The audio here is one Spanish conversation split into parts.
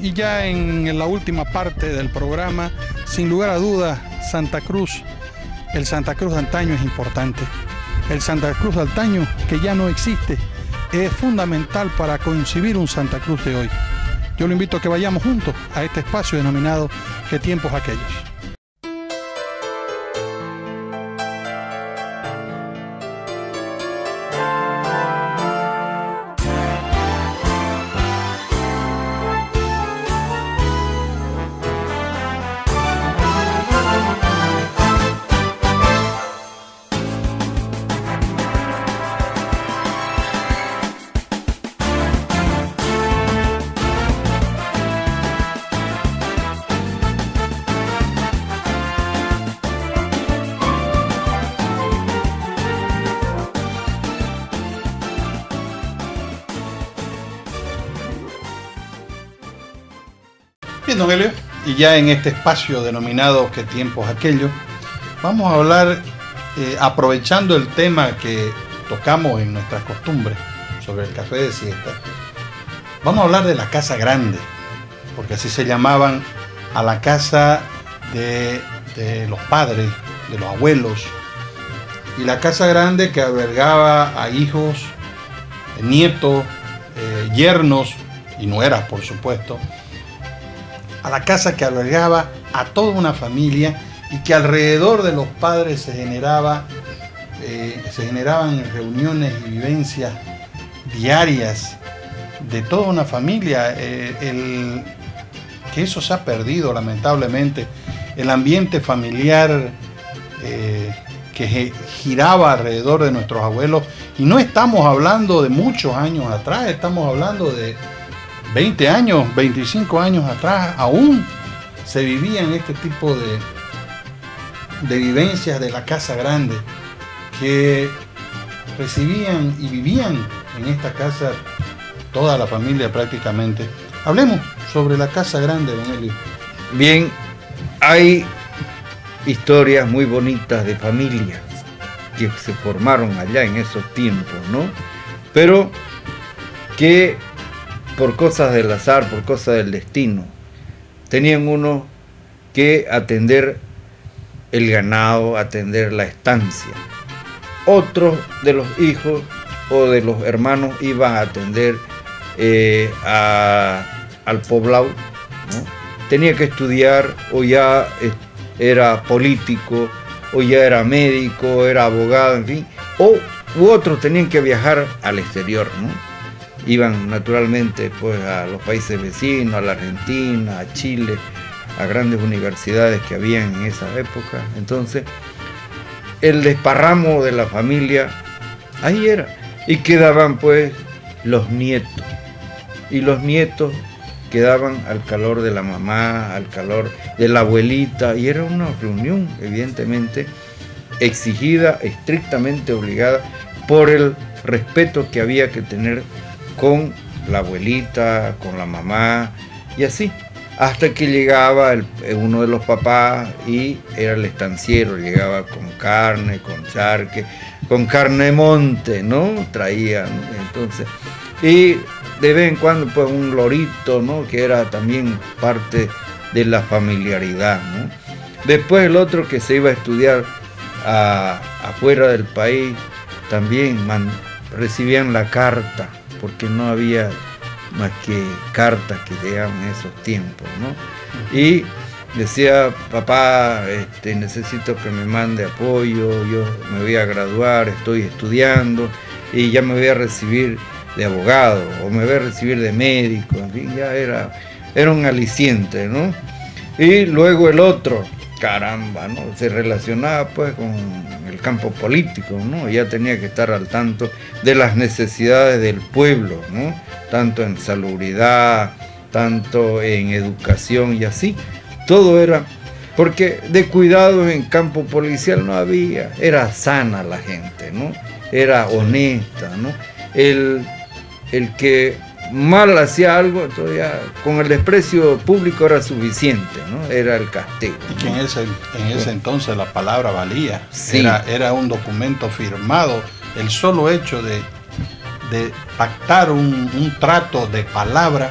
y ya en la última parte del programa, sin lugar a dudas, Santa Cruz, el Santa Cruz de antaño es importante. El Santa Cruz de antaño, que ya no existe, es fundamental para concebir un Santa Cruz de hoy. Yo lo invito a que vayamos juntos a este espacio denominado ¿Qué tiempos aquellos? Bien, don Helio, y ya en este espacio denominado ¿Qué tiempos aquellos? Vamos a hablar, eh, aprovechando el tema que tocamos en nuestras costumbres sobre el café de siesta, vamos a hablar de la casa grande, porque así se llamaban a la casa de, de los padres, de los abuelos, y la casa grande que albergaba a hijos, nietos, eh, yernos y nueras, por supuesto, a la casa que albergaba a toda una familia y que alrededor de los padres se generaba eh, se generaban reuniones y vivencias diarias de toda una familia. Eh, el, que eso se ha perdido lamentablemente. El ambiente familiar eh, que giraba alrededor de nuestros abuelos. Y no estamos hablando de muchos años atrás estamos hablando de 20 años, 25 años atrás, aún se vivían este tipo de, vivencias de la casa grande, que recibían y vivían en esta casa toda la familia prácticamente. Hablemos sobre la casa grande, don Elio. Bien, hay historias muy bonitas de familias que se formaron allá en esos tiempos, ¿no? Pero que por cosas del azar, por cosas del destino, tenían uno que atender el ganado, atender la estancia. Otros de los hijos o de los hermanos iban a atender eh, al poblado. Tenía que estudiar o ya eh, era político o ya era médico, era abogado, en fin. O u otros tenían que viajar al exterior, ¿no? Iban naturalmente pues a los países vecinos, a la Argentina, a Chile, a grandes universidades que habían en esa época. Entonces, el desparramo de la familia, ahí era. Y quedaban pues los nietos. Y los nietos quedaban al calor de la mamá, al calor de la abuelita. Y era una reunión, evidentemente, exigida, estrictamente obligada por el respeto que había que tener con la abuelita, con la mamá y así. Hasta que llegaba eh, uno de los papás y era el estanciero, llegaba con carne, con charque, con carne monte, ¿no? Traía, entonces. Y de vez en cuando, pues un lorito, ¿no? Que era también parte de la familiaridad, ¿no? Después el otro que se iba a estudiar afuera del país, también recibían la carta porque no había más que cartas que llegaban en esos tiempos, ¿no? Y decía, papá, este, necesito que me mande apoyo, yo me voy a graduar, estoy estudiando y ya me voy a recibir de abogado o me voy a recibir de médico, en fin, ya era, era un aliciente, ¿no? Y luego el otro, caramba, ¿no? Se relacionaba pues con el campo político, ¿no? Ya tenía que estar al tanto de las necesidades del pueblo, ¿no? Tanto en salubridad, tanto en educación y así. Todo era, porque de cuidados en campo policial no había, era sana la gente, ¿no? Era honesta, ¿no? El, el que mal hacía algo, entonces ya con el desprecio público era suficiente, ¿no? Era el castigo. Y que en ese, en ese entonces la palabra valía, era, era un documento firmado, el solo hecho de, de pactar un, trato de palabra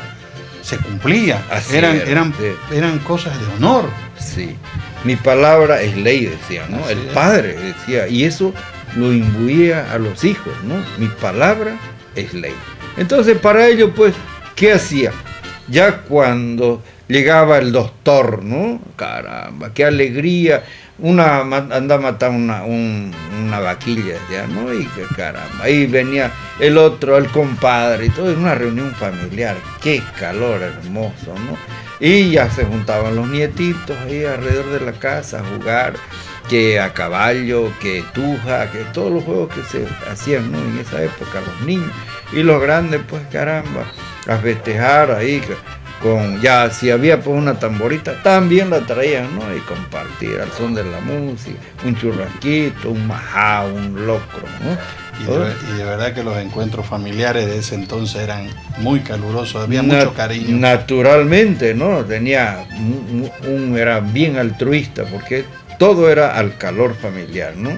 se cumplía. Así eran, era, eran, sí. eran cosas de honor. Sí. Mi palabra es ley, decía, ¿no? Así el es. padre decía, y eso lo imbuía a los hijos, ¿no? Mi palabra es ley. Entonces, para ello, pues, ¿qué hacía? Ya cuando llegaba el doctor, ¿no? Caramba, qué alegría. Una anda a matar una, un- una vaquilla, ya, ¿no? Y que caramba. Ahí venía el otro, el compadre, y todo en una reunión familiar. Qué calor hermoso, ¿no? Y ya se juntaban los nietitos ahí alrededor de la casa a jugar, que a caballo, que tuja, que todos los juegos que se hacían ¿no? en esa época, los niños. Y los grandes, pues caramba, a festejar ahí con, ya si había pues una tamborita, también la traían, ¿no? Y compartir al son de la música, un churrasquito, un majá, un locro, ¿no? Y de, y de verdad que los encuentros familiares de ese entonces eran muy calurosos, había Na- mucho cariño. Naturalmente, ¿no? Tenía un, un- era bien altruista porque todo era al calor familiar, ¿no?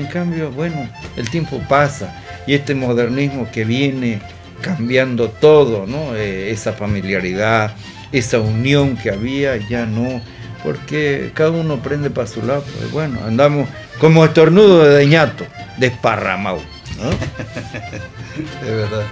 En cambio, bueno, el tiempo pasa y este modernismo que viene cambiando todo, ¿no? Eh, esa familiaridad, esa unión que había, ya no, porque cada uno prende para su lado, pues bueno, andamos como estornudo de deñato, desparramado, ¿no? De verdad.